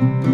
Oh, he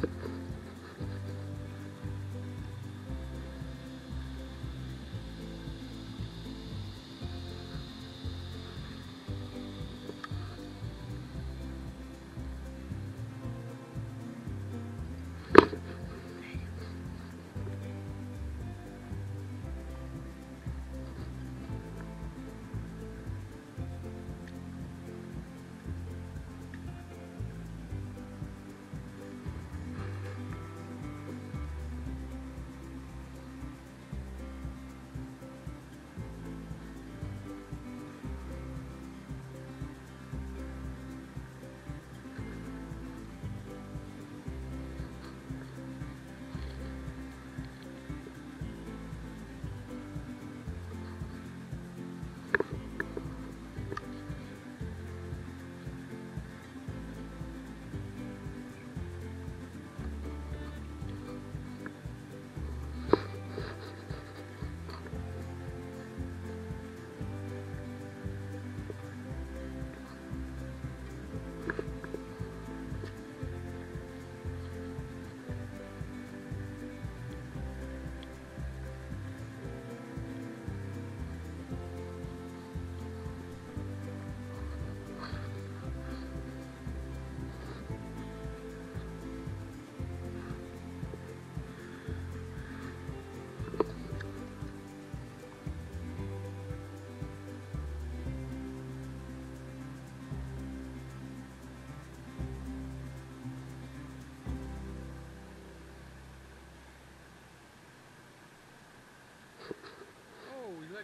let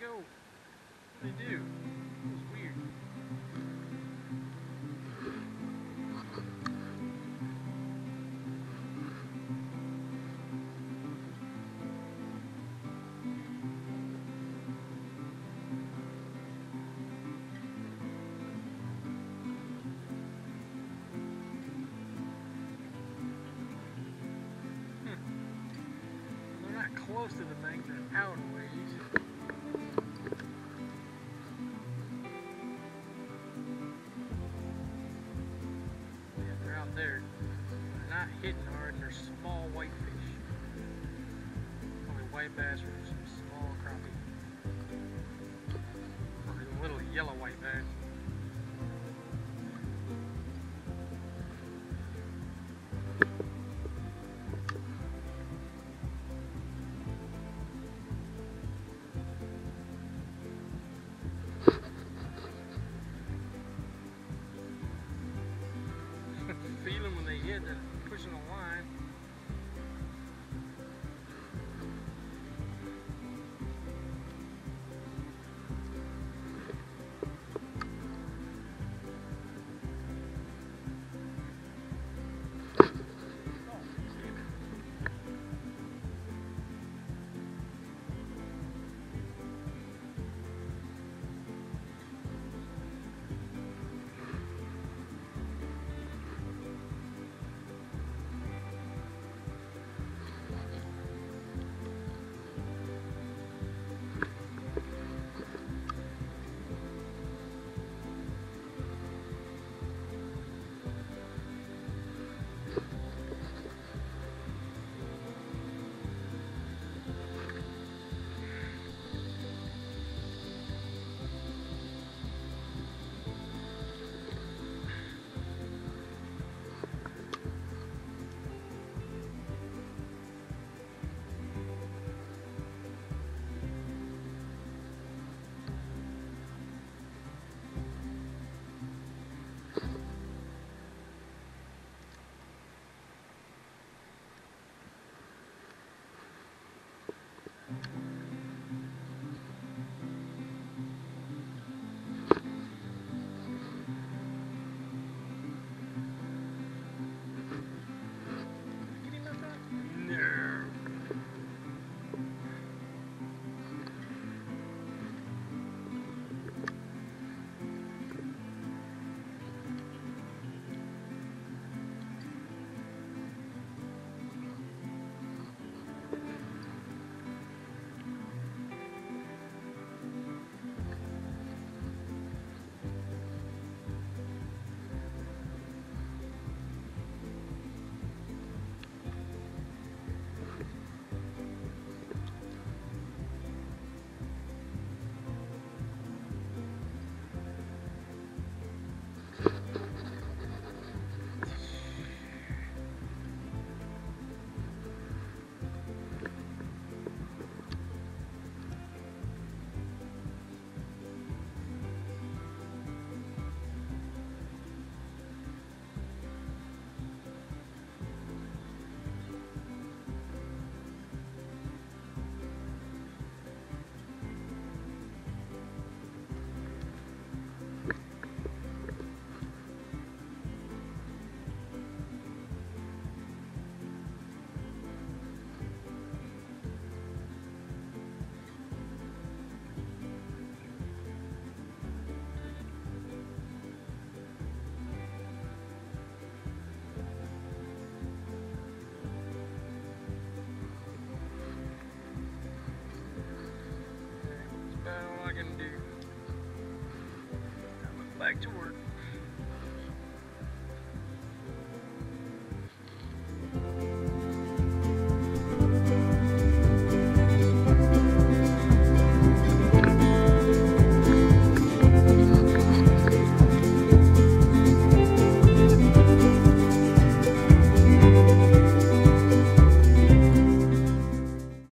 go. What did he do? White bass or some small crappie. Or a little yellow white bass. Feel them when they hit, they're pushing a line.